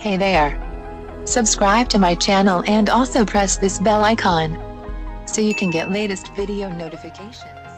Hey there. Subscribe to my channel and also press this bell icon so you can get latest video notifications.